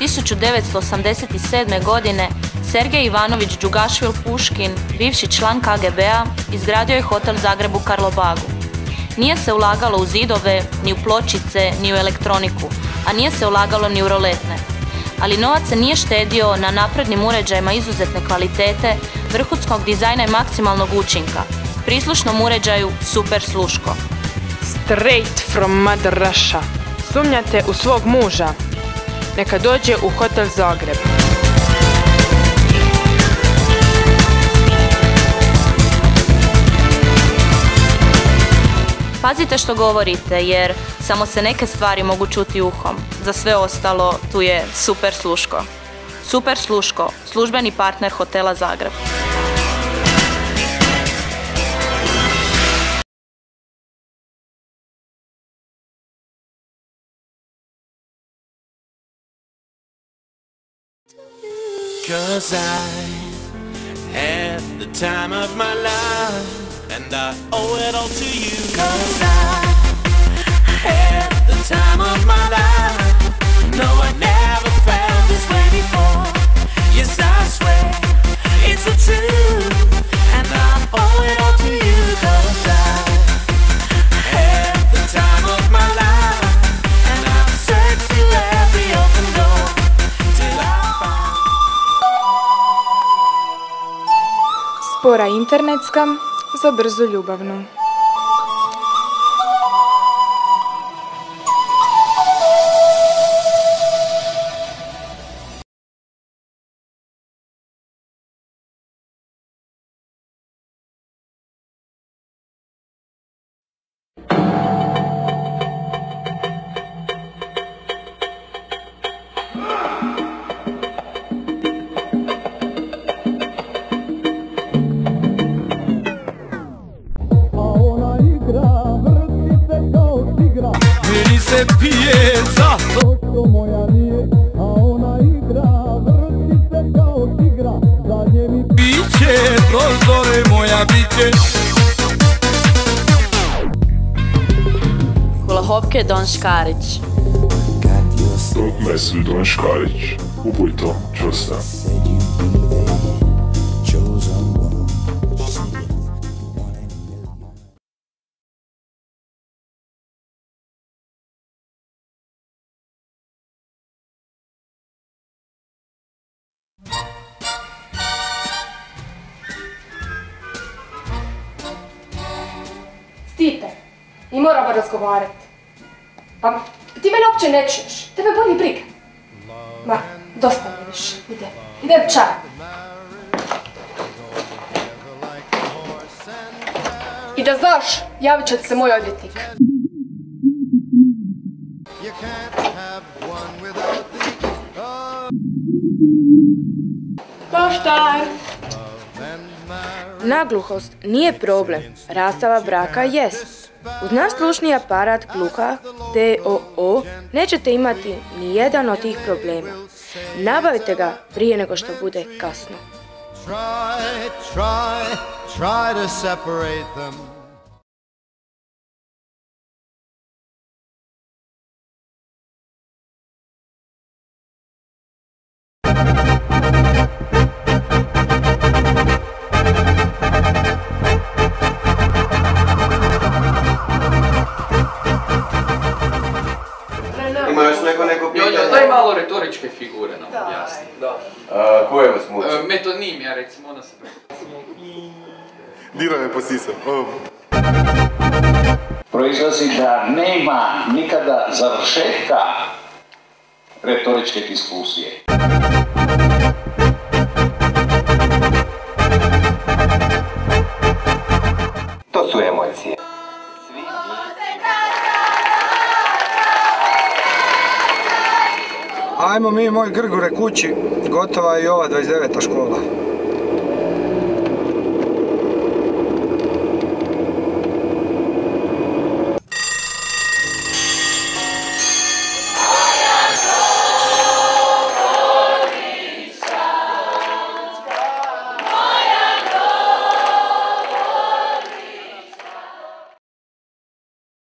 1987. godine Sergej Ivanović Đugašvil Puškin, bivši član KGB-a, izgradio je hotel Zagreb u Karlobagu. Nije se ulagalo u zidove, ni u pločice, ni u elektroniku, a nije se ulagalo ni u roletne. Ali novac se nije štedio na naprednim uređajima izuzetne kvalitete, vrhunskog dizajna i maksimalnog učinka, prislušnom uređaju Super Sluško. Straight from Mother Russia. Sumnjate u svog muža? Neka dođe u Hotel Zagreb. Pazite što govorite jer samo se neke stvari mogu čuti uhom. Za sve ostalo tu je Super Sluško. Super Sluško, službeni partner Hotela Zagreb. Cause I had the time of my life And I owe it all to you. Cause I had Spora internetska za brzo ljubavnu. Se pije zato To što moja nije, a ona igra, vrti se kao tigra Zadnje mi biće, prozore moja biće Hulahovke Don Škarić. Mesli Don Škarić, upojto, čvrsta. I moramo razgovarati. Pa ti mene uopće ne čuješ, tebe boli briga. Ma, dosta mi više, idem, idem čaj. I da znaš, javit će se moj odvjetnik. Poštar! Nagluhost nije problem, rastava braka jest. Uz naš slušni aparat gluha DOO nećete imati ni jedan od tih problema. Nabavite ga prije nego što bude kasno. Malo retoričke figure nam objasni. A, koje vas muči? E, Metonimija recimo, ona se... Dira me po sisam. proizlazi da nema nikada završetka retoričke diskusije. Ajmo mi, moj Grgure, kući, gotova je i ova 29. škola.